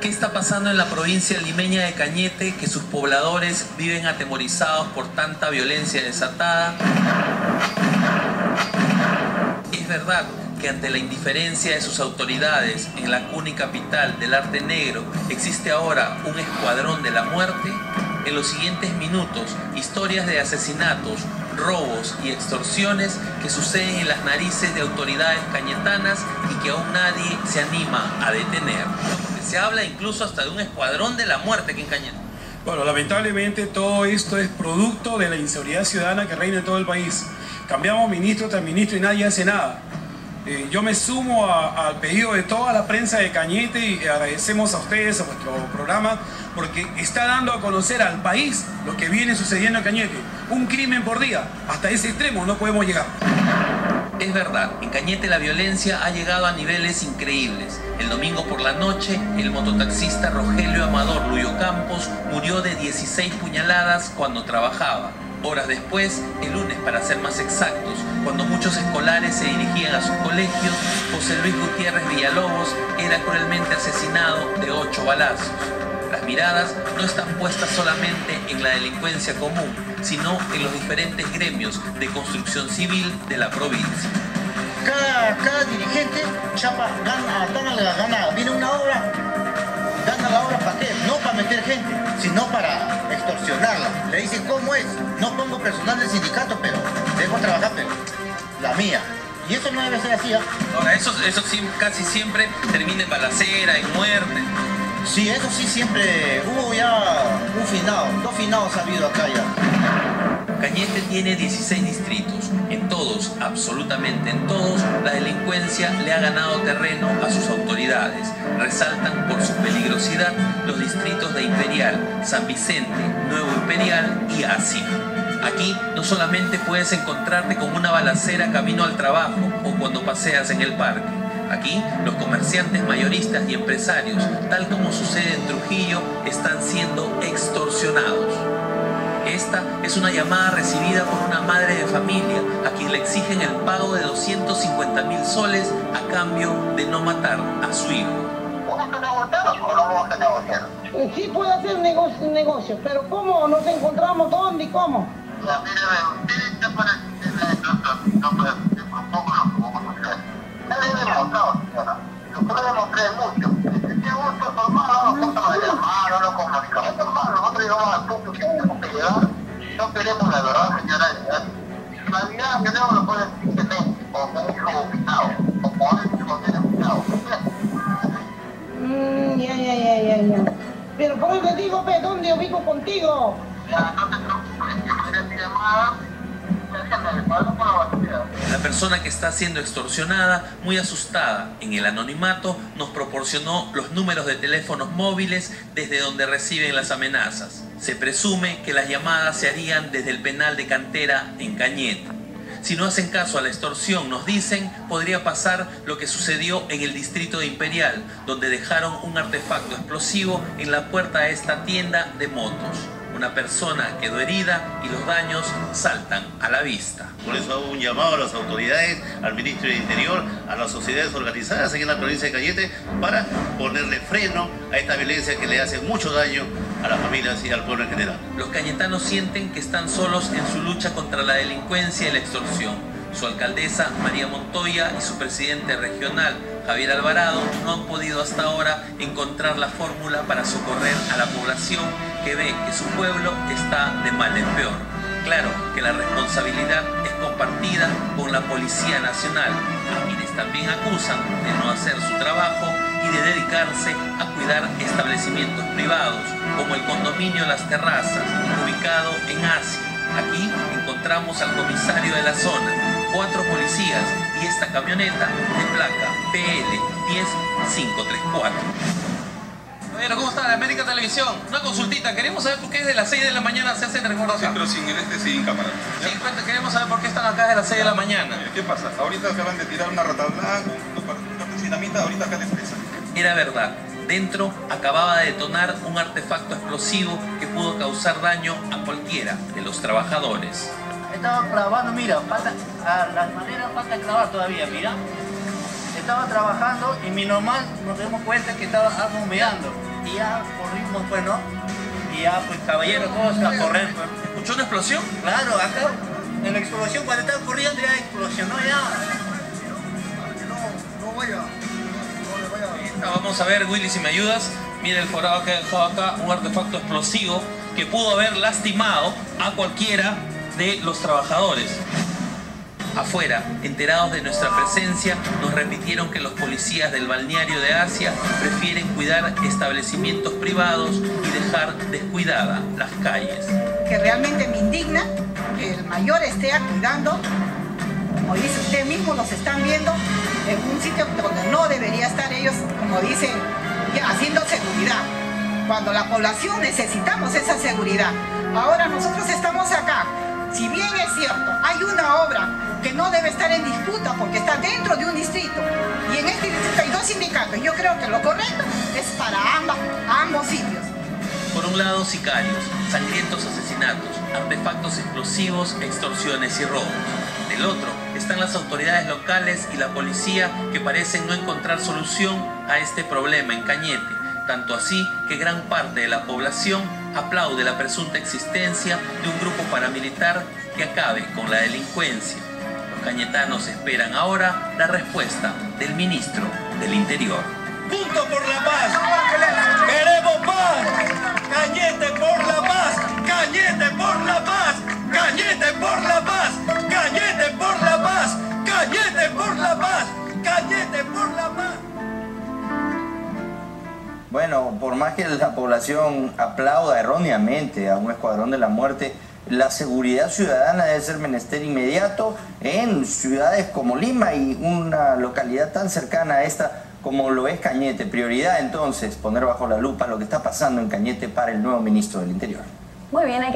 ¿Qué está pasando en la provincia limeña de Cañete que sus pobladores viven atemorizados por tanta violencia desatada? Es verdad que ante la indiferencia de sus autoridades en la cuna capital del arte negro existe ahora un escuadrón de la muerte, en los siguientes minutos historias de asesinatos, robos y extorsiones que suceden en las narices de autoridades cañetanas y que aún nadie se anima a detener. Se habla incluso hasta de un escuadrón de la muerte que en Cañete. Bueno, lamentablemente todo esto es producto de la inseguridad ciudadana que reina en todo el país. Cambiamos ministro tras ministro y nadie hace nada. Eh, yo me sumo al pedido de toda la prensa de Cañete y agradecemos a ustedes, a vuestro programa, porque está dando a conocer al país lo que viene sucediendo en Cañete. Un crimen por día. Hasta ese extremo no podemos llegar. Es verdad, en Cañete la violencia ha llegado a niveles increíbles. El domingo por la noche, el mototaxista Rogelio Amador Luyo Campos murió de 16 puñaladas cuando trabajaba. Horas después, el lunes para ser más exactos, cuando muchos escolares se dirigían a sus colegios, José Luis Gutiérrez Villalobos era cruelmente asesinado de ocho balazos. Las miradas no están puestas solamente en la delincuencia común, sino en los diferentes gremios de construcción civil de la provincia. cada, cada dirigente chapa, gana, gana la gana, viene una obra, gana la obra para qué, no para meter gente, sino para extorsionarla. Le dicen cómo es, no pongo personal del sindicato, pero dejo trabajar, pero la mía. Y eso no debe ser así, ¿ah? Ahora, eso, eso casi siempre termina en balacera, en muerte. Sí, eso sí siempre, hubo ya un finado, dos finados ha habido acá ya. Cañete tiene 16 distritos. En todos, absolutamente en todos, la delincuencia le ha ganado terreno a sus autoridades. Resaltan por su peligrosidad los distritos de Imperial, San Vicente, Nuevo Imperial y Asia. Aquí no solamente puedes encontrarte con una balacera camino al trabajo o cuando paseas en el parque. Aquí los comerciantes mayoristas y empresarios, tal como sucede en Trujillo, están siendo extorsionados. Esta es una llamada recibida por una madre de familia a quien le exigen el pago de 250 mil soles a cambio de no matar a su hijo. ¿Vamos a negociar o no vamos a negociar? Eh, Sí puede hacer negocio, negocio, pero ¿cómo nos encontramos? ¿Dónde y cómo? Ya, mire, para señora. Mucho. Nosotros llegamos al punto que tenemos que llegar. No queremos la verdad, señora. Decir que no, como hijo opinado, como hijo menos opinado. Mm, ya, ya, ya, ya, ya. Pero eso te digo, pe, ¿dónde vivo contigo? Ya, no te preocupes, yo miré mi llamada. La persona que está siendo extorsionada, muy asustada en el anonimato, nos proporcionó los números de teléfonos móviles desde donde reciben las amenazas. Se presume que las llamadas se harían desde el penal de cantera en Cañete. Si no hacen caso a la extorsión, nos dicen, podría pasar lo que sucedió en el distrito de Imperial, donde dejaron un artefacto explosivo en la puerta de esta tienda de motos. Una persona quedó herida y los daños saltan a la vista. Por eso hago un llamado a las autoridades, al ministro del Interior, a las sociedades organizadas aquí en la provincia de Cañete para ponerle freno a esta violencia que le hace mucho daño a las familias y al pueblo en general. Los cañetanos sienten que están solos en su lucha contra la delincuencia y la extorsión. Su alcaldesa, María Montoya, y su presidente regional, Javier Alvarado, no han podido hasta ahora encontrar la fórmula para socorrer a la población que ve que su pueblo está de mal en peor. Claro que la responsabilidad es compartida con la Policía Nacional, a quienes también acusan de no hacer su trabajo y de dedicarse a cuidar establecimientos privados, como el condominio Las Terrazas, ubicado en Asia. Aquí encontramos al comisario de la zona, cuatro policías y esta camioneta de placa PL 10534. Caballero, ¿cómo está? De América Televisión. Una consultita. Queremos saber por qué desde las 6 de la mañana se hacen recordación. Pero sin en este sin cámara. ¿ya? Sí, cuenta, queremos saber por qué están acá desde las 6 de la mañana. ¿Qué pasa? Ahorita acaban de tirar una rata blanca, un- un- un- dinamita ahorita acá en Expresa. Era verdad. Dentro acababa de detonar un artefacto explosivo que pudo causar daño a cualquiera de los trabajadores. Estaba clavando, mira, falta, a las maderas falta clavar todavía, mira. Estaba trabajando y mi normal nos dimos cuenta que estaba algo humeando. Y ya corrimos, pues, ¿no? Y ya, pues, caballero, todos a correr, pues. ¿Escuchó una explosión? Claro, acá, en la explosión, cuando estaba corriendo ya explosionó ya. Vamos a ver, Willy, si me ayudas. Mira el forado que ha dejado acá, un artefacto explosivo que pudo haber lastimado a cualquiera de los trabajadores. Afuera, enterados de nuestra presencia, nos repitieron que los policías del balneario de Asia prefieren cuidar establecimientos privados y dejar descuidada las calles. Que realmente me indigna que el mayor esté cuidando, como dice usted mismo, los están viendo en un sitio donde no debería estar ellos, como dicen, haciendo seguridad. Cuando la población necesitamos esa seguridad. Ahora nosotros estamos acá. Si bien es cierto, hay una obra que no debe estar en disputa porque está dentro de un distrito y en este distrito hay dos sindicatos. Yo creo que lo correcto es para ambas, ambos sitios. Por un lado, sicarios, sangrientos asesinatos, artefactos explosivos, extorsiones y robos. Del otro, están las autoridades locales y la policía que parecen no encontrar solución a este problema en Cañete, tanto así que gran parte de la población aplaude la presunta existencia de un grupo paramilitar que acabe con la delincuencia. Cañetanos esperan ahora la respuesta del ministro del Interior. Punto por la paz. Queremos paz. Cañete por la paz. Cañete por la paz. Cañete por la paz. Cañete por la paz. Cañete por la paz. Cañete por la paz. Bueno, por más que la población aplauda erróneamente a un escuadrón de la muerte, la seguridad ciudadana debe ser menester inmediato en ciudades como Lima y una localidad tan cercana a esta como lo es Cañete. Prioridad entonces poner bajo la lupa lo que está pasando en Cañete para el nuevo ministro del Interior. Muy bien,